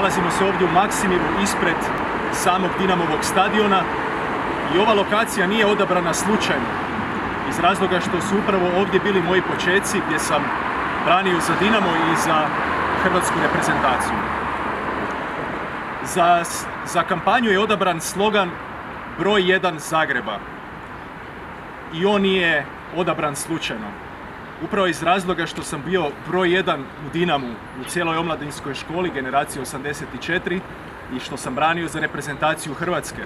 Nalazimo se ovdje u Maksimiru ispred samog Dinamovog stadiona i ova lokacija nije odabrana slučajno iz razloga što su upravo ovdje bili moji počeci gdje sam branio za Dinamo i za hrvatsku reprezentaciju. Za, za kampanju je odabran slogan broj 1 Zagreba i on nije odabran slučajno. Upravo iz razloga što sam bio broj 1 u Dinamu u cijeloj omladinskoj školi generacije 84 i što sam branio za reprezentaciju Hrvatske.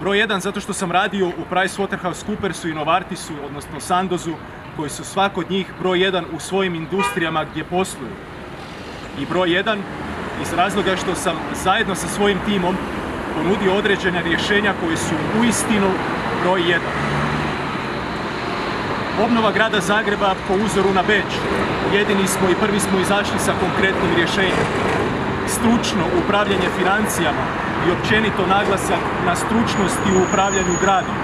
Broj 1 zato što sam radio u PricewaterhouseCoopersu i Novartisu, odnosno Sandozu, koji su svak od njih broj 1 u svojim industrijama gdje posluju. I broj 1 iz razloga što sam zajedno sa svojim timom ponudio određene rješenja koji su uistinu broj 1. Obnova grada Zagreba po uzoru na Beč. Jedini smo i prvi smo izašli sa konkretnim rješenjem. Stručno upravljanje financijama i općenito naglasak na stručnosti u upravljanju gradom.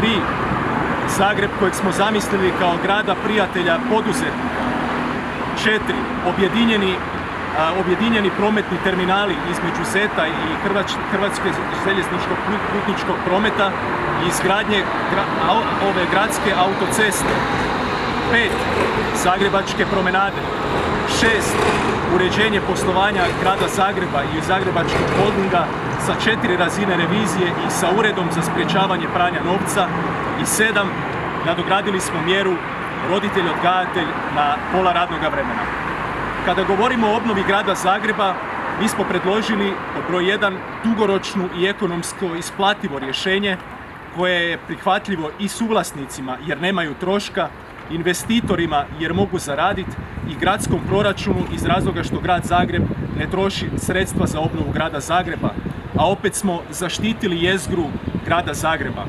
3. Zagreb kojeg smo zamislili kao grada prijatelja poduzetnika. 4. Objedinjeni objedinjeni prometni terminali između ZETA i Hrvatske željezničkog putničkog prometa i izgradnje ove gradske autoceste. 5. Zagrebačke promenade. 6. Uređenje poslovanja grada Zagreba i Zagrebačkog holdinga sa četiri razine revizije i sa uredom za sprječavanje pranja novca. I 7. Nadogradili smo mjeru roditelj-odgajatelj na pola radnog vremena. Kada govorimo o obnovi grada Zagreba, mi smo predložili broj 1 dugoročnu i ekonomsko isplativo rješenje koje je prihvatljivo i suvlasnicima jer nemaju troška, investitorima jer mogu zaraditi i gradskom proračunu iz razloga što grad Zagreb ne troši sredstva za obnovu grada Zagreba, a opet smo zaštitili jezgru grada Zagreba.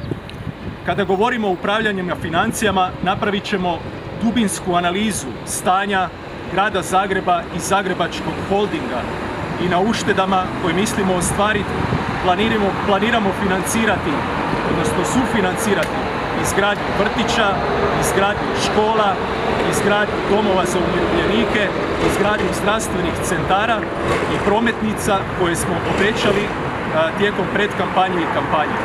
Kada govorimo o upravljanjima financijama, napravit ćemo dubinsku analizu stanja grada Zagreba i Zagrebačkog holdinga i na uštedama koje mislimo ostvariti planiramo, planiramo financirati, odnosno sufinancirati izgradnju vrtića, izgradnju škola, izgradnju domova za umirovljenike, izgradnju zdravstvenih centara i prometnica koje smo obećali tijekom predkampanje i kampanje.